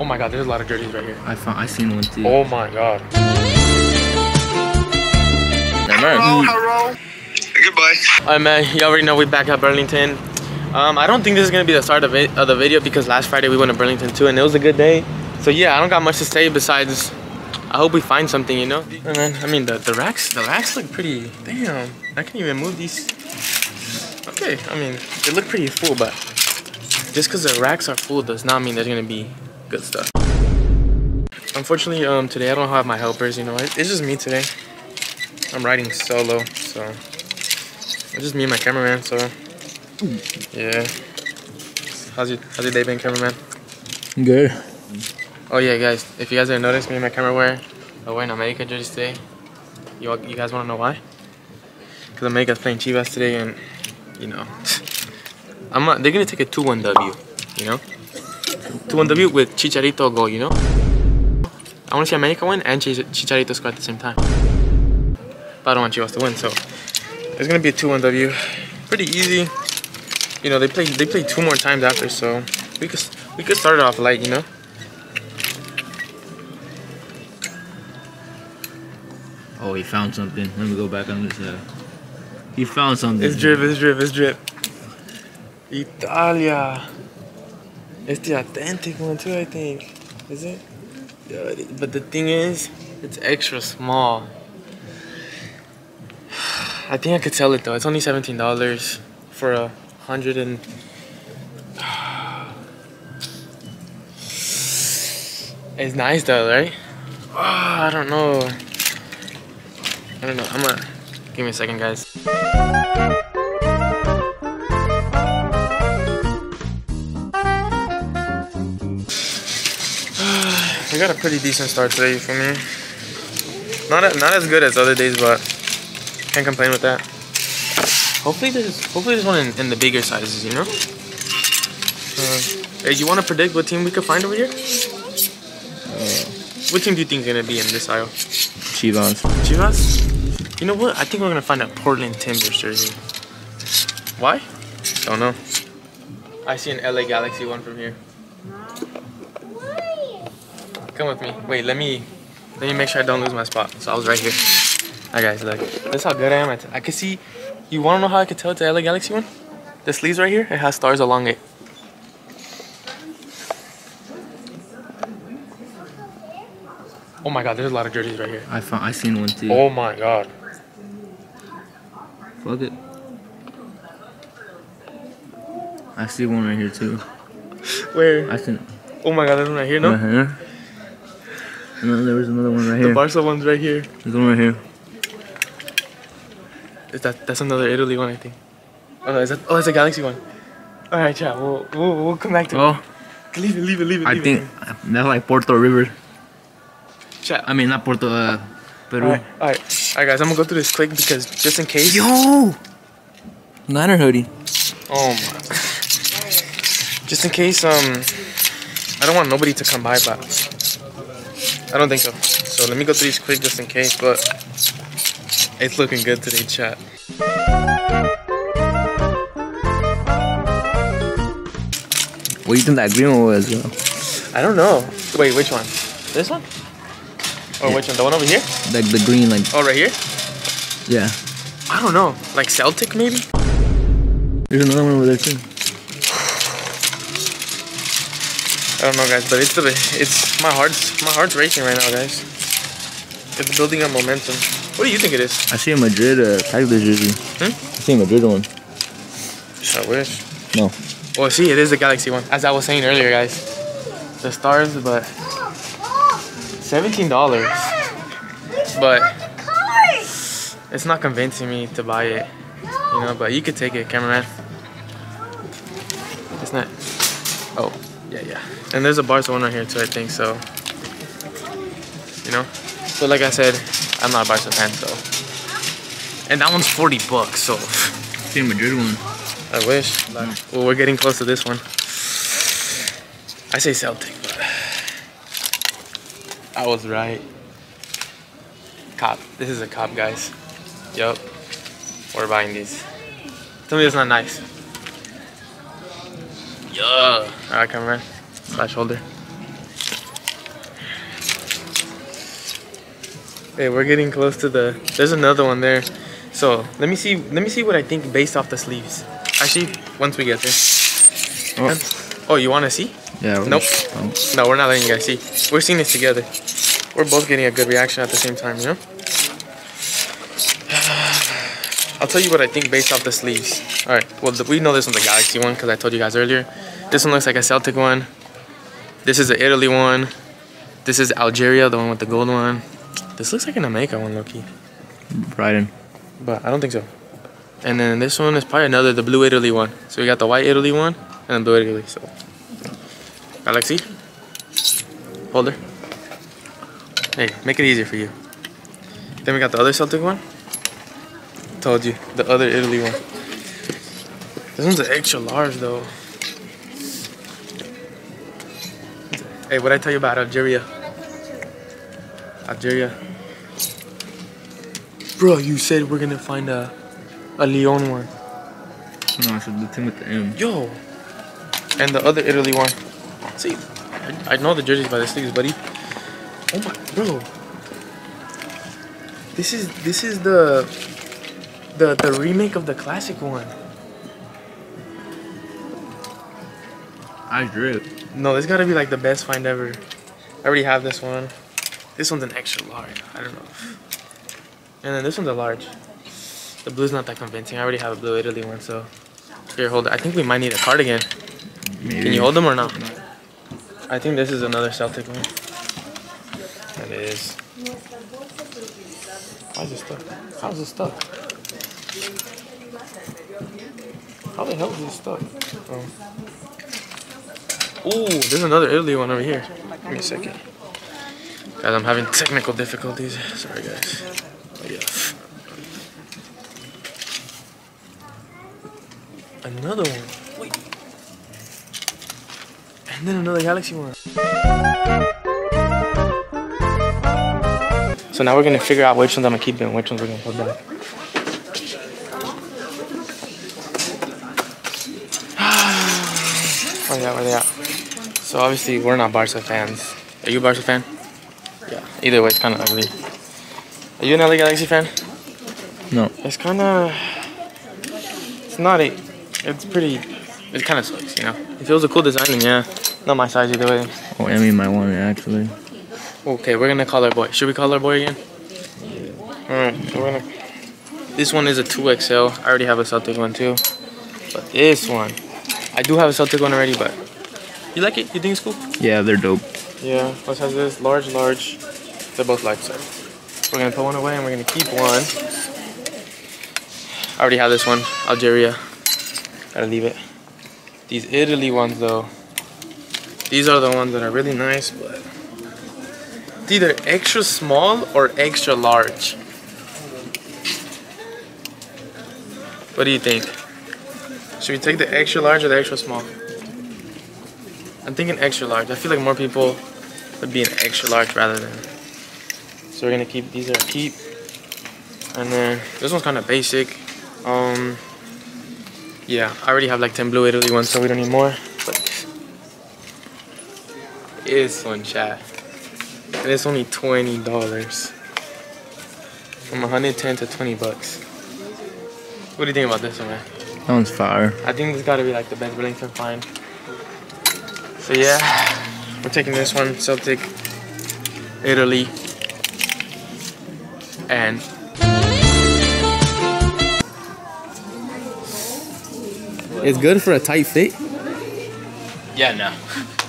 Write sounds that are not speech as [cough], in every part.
Oh my god, there's a lot of jerseys right here. I found I seen one too. Oh my god. Hello, hello. Goodbye. Alright man, you already know we back at Burlington. Um, I don't think this is gonna be the start of it of the video because last Friday we went to Burlington too and it was a good day. So yeah, I don't got much to say besides I hope we find something, you know? And then I mean the, the racks the racks look pretty damn. I can't even move these. Okay, I mean they look pretty full, but just because the racks are full does not mean there's gonna be good stuff. Unfortunately, um, today I don't have my helpers, you know, it's just me today. I'm riding solo, so it's just me and my cameraman, so yeah. How's your how's your day been, cameraman? Good. Oh yeah, guys, if you guys didn't notice, me and my camera wear are wearing America jerseys today. You all- you guys want to know why? Because America's playing Chivas today, and you know, [laughs] I'm not, they're gonna take a 2-1 W. You know, 2-1 W with Chicharito goal. You know, I want to see America win and Chicharito score at the same time. But I don't want Chivas to win, so it's gonna be a 2-1 W. Pretty easy. You know, they play they play two more times after, so we could we could start it off light. You know. Oh, he found something. Let me go back on this. Uh, he found something. It's drip, it's drip, it's drip. Italia. It's the authentic one too, I think. Is it? Yeah. But the thing is, it's extra small. [sighs] I think I could sell it though. It's only seventeen dollars for a hundred and. [sighs] It's nice though, right? Ah, I don't know. I don't know. I'm gonna give me a second, guys. We got a pretty decent start today for me. Not a, not as good as other days, but can't complain with that. Hopefully there's hopefully there's one in, in the bigger sizes, you know. Uh, hey, you want to predict what team we could find over here? what team do you think is gonna be in this aisle? Chivas. Chivas? You know what? I think we're gonna find a Portland Timbers jersey. Why? Don't know. I see an LA Galaxy one from here. Come with me. Wait, let me let me make sure I don't lose my spot. So I was right here. Alright guys, look. That's how good I am I can see you wanna know how I could tell it's a LA Galaxy one? The sleeves right here, it has stars along it. Oh my god, there's a lot of jerseys right here. I found I seen one too. Oh my god. Fuck it. I see one right here too. Where? I seen. Oh my god, there's one right here, no? Right here. And then there was another one right The here. Barca one's right here. There's one right here. Is that that's another Italy one, I think. Oh no, is that oh it's a Galaxy one. Alright, chat, we'll, we'll we'll come back to Oh, it. Leave it, leave it, leave it, I leave think it. that's like Porto River. Chat. I mean, not Porto. Uh, Peru. Alright, alright. Alright guys, I'm gonna go through this quick because just in case. Yo, Niner hoodie. Oh my just in case um I don't want nobody to come by but I don't think so. So let me go through these quick just in case, but it's looking good today, chat. What do you think that green one was? Bro? I don't know. Wait, which one? This one? Or Yeah. which one? The one over here? Like the green, like Oh, right here? yeah. I don't know. Like Celtic, maybe? There's another one over there too. I don't know, guys, but it's it's my heart's my heart's racing right now, guys. It's building up momentum. What do you think it is? I see a Madrid uh, Tigers jersey. Hmm? I see a Madrid one. I wish. No. Well, see, it is the Galaxy one, as I was saying earlier, guys. The stars, but seventeen dollars. But it's not convincing me to buy it, you know. But you could take it, cameraman. It's not. Oh, yeah, yeah. And there's a Barca one right here too, I think. So, you know. So like I said, I'm not a Barca fan, so. And that one's 40 bucks, so. see a Madrid one. I wish. Mm. Well, we're getting close to this one. I say Celtic, but I was right. Cop. This is a cop, guys. Yup. We're buying these. Tell me it's not nice. Yeah. Alright, cameraman. My shoulder. Hey, we're getting close to the there's another one there. So let me see let me see what I think based off the sleeves. Actually, once we get there. Oh, oh you wanna see? Yeah. Nope. Just, um, no, we're not letting you guys see. We're seeing this together. We're both getting a good reaction at the same time, you know? Tell you what I think based off the sleeves. All right. Well, the, we know this one's a Galaxy one because I told you guys earlier. This one looks like a Celtic one. This is the Italy one. This is Algeria, the one with the gold one. This looks like an Jamaica one, Loki, Brighton. but I don't think so. And then this one is probably another, the blue Italy one. So we got the white Italy one and the blue Italy. So Galaxy, holder. Hey, make it easier for you. Then we got the other Celtic one. Told you, the other Italy one. This one's an extra large though. Hey, what I tell you about Algeria? Algeria. Bro, you said we're gonna find a a Leon one. No, it's the thing with the M. Yo. And the other Italy one. See, I, I know the jerseys by the sleeves, buddy. Oh my, bro. This is this is the the the remake of the classic one. I drip. No, this gotta be like the best find ever. I already have this one. This one's an extra large. I don't know. And then this one's a large. The blue's not that convincing. I already have a blue Italy one, so here, hold it. I think we might need a cardigan. Maybe. Can you hold them or not? I think this is another Celtic one. That is. Why is it stuck? How's it stuck? How the hell is this stuck? Oh. Ooh, there's another Italy one over here. Give me a second. Guys, I'm having technical difficulties. Sorry, guys. But yeah. Another one. Wait. And then another Galaxy one. So now we're gonna figure out which ones I'm gonna keep and which ones we're gonna put back. Yeah, where they at? So obviously we're not Barca fans. Are you a Barca fan? Yeah. Either way, it's kind of ugly. Are you an LA Galaxy fan? No. It's kind of. It's not a. It's pretty. It kind of sucks, you know. If it was a cool design, then yeah. Not my size either way. Oh, Emmy might want it actually. Okay, we're gonna call our boy. Should we call our boy again? Alright, so we're gonna. This one is a 2XL. I already have a Celtic one too. But this one. I do have a Celtic one already, but. You like it? You think it's cool? Yeah, they're dope. Yeah. What size is this? Large, large. They're both life size. We're gonna put one away and we're gonna keep one. I already have this one. Algeria. Gotta leave it. These Italy ones though. These are the ones that are really nice, but it's either extra small or extra large. What do you think? Should we take the extra large or the extra small? I'm thinking extra large. I feel like more people would be an extra large rather than. So we're gonna keep these are keep, and then this one's kind of basic. Um, yeah, I already have like 10 blue Italy ones, so we don't need more. But this one, chat, and it's only twenty dollars. From 110 to 20 bucks. What do you think about this one, man? That one's fire. I think this gotta be like the best Burlington find. So yeah, we're taking this one, Celtic, Italy, and it's good for a tight fit. Yeah, no. [laughs]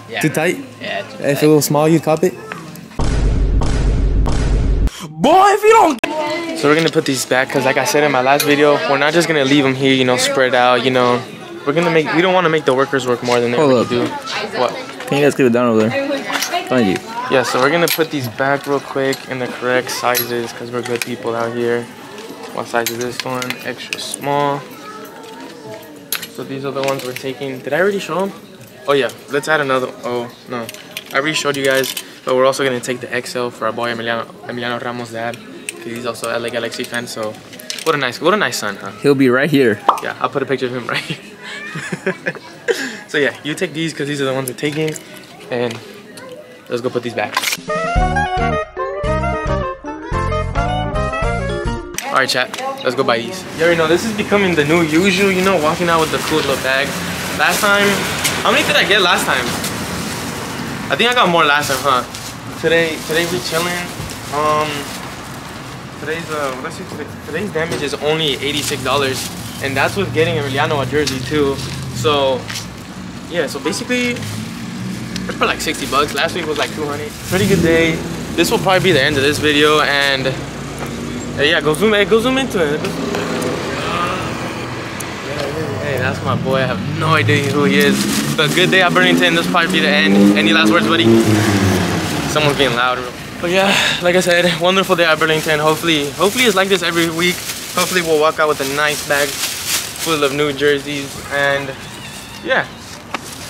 Yeah. Too tight. Yeah. If a little small, you'd cop it. Boy, if you don't. So we're gonna put these back because, like I said in my last video, we're not just gonna leave them here, you know, spread out. You know, we're gonna make. We don't want to make the workers work more than they Hold already up. do. What? Can you guys keep it down over there? Thank you. Yeah, so we're gonna put these back real quick in the correct sizes because we're good people out here. What size is this one? Extra small. So these are the ones we're taking. Did I already show them? Oh yeah, let's add another. Oh no, I already showed you guys. But we're also gonna take the XL for our boy Emiliano, Emiliano Ramos' dad, he's also LA Galaxy fan. So what a nice, what a nice son, huh? He'll be right here. Yeah, I'll put a picture of him right here. [laughs] so yeah, you take these because these are the ones we're taking, and let's go put these back. All right, chat. Let's go buy these. You already know this is becoming the new usual. You know, walking out with the cool little bag. Last time, how many did I get last time? I think I got more last time, huh? Today, today we chilling. Um, today's uh, let's see. Today's damage is only eighty-six dollars, and that's with getting Emiliano a jersey too. So, yeah. So basically, it's for like sixty bucks. Last week was like two hundred. Pretty good day. This will probably be the end of this video, and uh, yeah, go zoom, go zoom into it. Hey, that's my boy. I have no idea who he is. But good day at Burlington. This will probably be the end. Any last words, buddy? Someone's being loud. But yeah, like I said, wonderful day at Burlington. Hopefully, hopefully it's like this every week. Hopefully we'll walk out with a nice bag full of new jerseys. And yeah,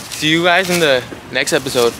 see you guys in the next episode.